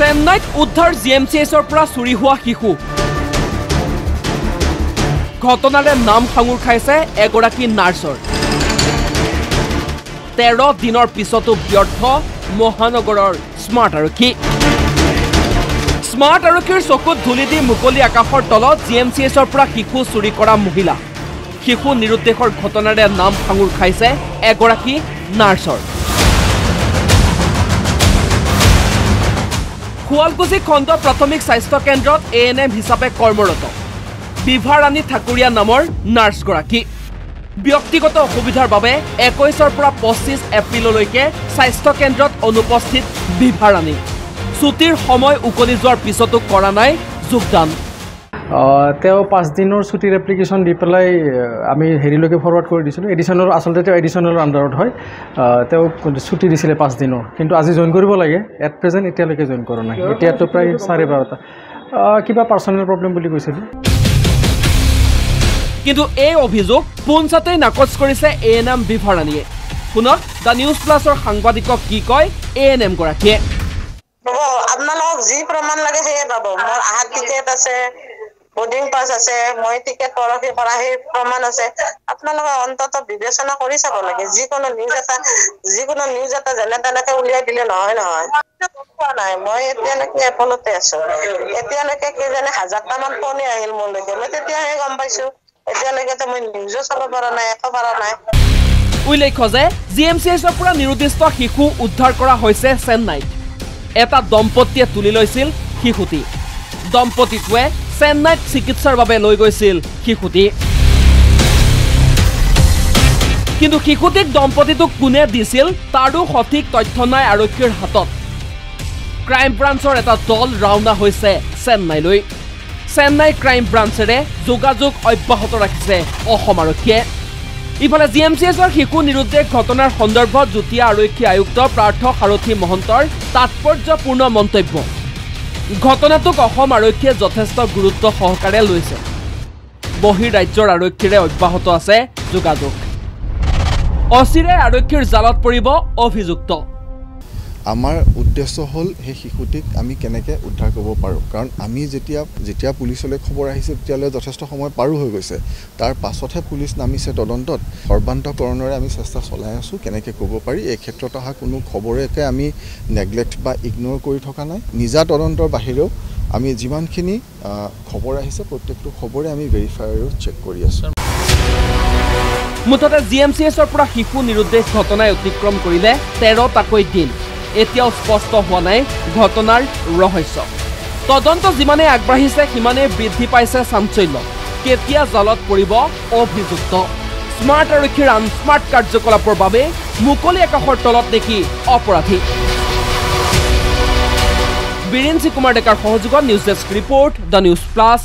চেন্নাইত উদ্ধাৰ G M C এছৰ পৰা চুৰি হোৱা শিশু। ঘটনাৰে নাম সাঙুৰ খাইছে এগৰাকী নাৰ্ছৰ। তেৰ দিনৰ পিছতো ব্যৰ্থ মহানগৰৰ স্মাৰ্ট আৰক্ষী। স্মাৰ্ট আৰক্ষীৰ চকুত ধূলি দি মুকলি আকাশৰ তলত জি এম চি এছৰ পৰা শিশু চুৰি কৰা মহিলা। শিশু নিৰুদ্দেশৰ ঘটনাৰে নাম সাঙুৰ খাইছে এগৰাকী নাৰ্ছৰ। শুৱালকুছি খণ্ড প্ৰাথমিক স্বাস্থ্য কেন্দ্ৰত এ এন এম হিচাপে কৰ্মৰত। বিভাৰাণী ঠাকুৰীয়া নামৰ নাৰ্ছগৰাকী। ব্যক্তিগত অসুবিধাৰ বাবে একৈছৰ পৰা পঁচিছ এপ্ৰিললৈকে স্বাস্থ্য কেন্দ্ৰত অনুপস্থিত বিভাৰাণী। ছুটীৰ সময় উকলি যোৱাৰ পিছতো কৰা নাই যোগদান। তেওঁ পাঁচদিনৰ ছুটীৰ এপ্লিকেশ্যন দি পেলাই আমি হেৰিলৈকে ফৰৱাৰ্ড কৰি দিছিলোঁ। এডিশ্যনেল আচলতে তেওঁ এডিশ্যনেলৰ আণ্ডাৰত হয়। তেওঁক ছুটী দিছিলে পাঁচদিনৰ কিন্তু আজি জইন কৰিব লাগে। এট প্ৰেজেণ্ট এতিয়ালৈকে জইন কৰা নাই। এতিয়াতো প্ৰায় চাৰে বাৰটা। কিবা পাৰ্চনেল প্ৰব্লেম বুলি কৈছিলে কিন্তু এই অভিযোগ পোনচাতেই নাকচ কৰিছে এ এন এম বিভাৰাণীয়ে শুনক দ্য নিউজ প্লাছৰ সাংবাদিকক কি কয় এ এন এম গৰাকীয়ে। আপোনালোকক যি প্ৰমাণ লাগে সেয়ে পাব। মোৰ আহাৰ টিকেট আছে। বৰ্ডিং পাছ আছে মই টিকেট পৰহি কৰা সেই প্ৰমাণ আছে। আপোনালোকে অন্তত বিবেচনা কৰি চাব লাগে যিকোনো নিউজ এটা যিকোনো নিউজ এটা যেনে তেনেকে উলিয়াই দিলে নহয় নহয়। পোৱা নাই মই এতিয়ালৈকে এপলতে আছো। এতিয়ালৈকে হাজাৰটামান আহিল মই তেতিয়াহে গম পাইছো। এতিয়ালৈকেতো মই নিউজো চাব পৰা নাই একো পৰা নাই। উল্লেখ্য যে জি এম চি এছৰ পৰা নিৰুদ্দিষ্ট শিশু উদ্ধাৰ কৰা হৈছে চেন্নাইত। এটা দম্পতীয়ে তুলি লৈছিল শিশুটি। দম্পতীটোৱে চেন্নাইত চিকিৎসাৰ বাবে লৈ গৈছিল শিশুটি। কিন্তু শিশুটিক দম্পতীটোক কোনে দিছিল তাৰো সঠিক তথ্য নাই আৰক্ষীৰ হাতত। ক্ৰাইম ব্ৰাঞ্চৰ এটা দল ৰাওনা হৈছে চেন্নাইলৈ। চেন্নাই ক্ৰাইম ব্ৰাঞ্চেৰে যোগাযোগ অব্যাহত ৰাখিছে অসম আৰক্ষীয়ে। ইফালে জি এম চি এছৰ শিশু নিৰুদ্দেশ ঘটনাৰ সন্দৰ্ভত যুটীয়া আৰক্ষী আয়ুক্ত পাৰ্থ সাৰথী মহন্তৰ তাৎপৰ্যপূৰ্ণ মন্তব্য। ঘটনাটোক অসম আৰক্ষীয়ে যথেষ্ট গুৰুত্ব সহকাৰে লৈছে। বহিৰাজ্যৰ আৰক্ষীৰে অব্যাহত আছে যোগাযোগ। অচিৰে আৰক্ষীৰ জালত পৰিব অভিযুক্ত। আমাৰ উদ্দেশ্য হ'ল সেই শিশুটিক আমি কেনেকৈ উদ্ধাৰ কৰিব পাৰোঁ। কাৰণ আমি যেতিয়া যেতিয়া পুলিচলৈ খবৰ আহিছে তেতিয়ালৈ যথেষ্ট সময় পাৰো হৈ গৈছে। তাৰ পাছতহে পুলিচ নামিছে তদন্তত। সৰ্বান্তকৰণৰে আমি চেষ্টা চলাই আছোঁ কেনেকৈ ক'ব পাৰি। এই ক্ষেত্ৰত অহা কোনো খবৰেকে আমি নেগলেক্ট বা ইগন'ৰ কৰি থকা নাই। নিজা তদন্তৰ বাহিৰেও আমি যিমানখিনি খবৰ আহিছে প্ৰত্যেকটো খবৰে আমি ভেৰিফাই আৰু চেক কৰি আছোঁ। মুঠতে জি এম চি এছৰ পৰা শিশু নিৰুদ্দেশ ঘটনাই অতিক্ৰম কৰিলে তেৰটাকৈ দিন। এতিয়াও স্পষ্ট হোৱা নাই ঘটনাৰ ৰহস্য। তদন্ত যিমানেই আগবাঢ়িছে সিমানেই বৃদ্ধি পাইছে চাঞ্চল্য। কেতিয়া জালত পৰিব অভিযুক্ত। স্মাৰ্ট আৰক্ষীৰ আনস্মাৰ্ট কাৰ্যকলাপৰ বাবে মুকলি আকাশৰ তলত দেখি অপৰাধী। বীৰেঞ্চি কুমাৰ ডেকাৰ সহযোগত news desk report the news plus.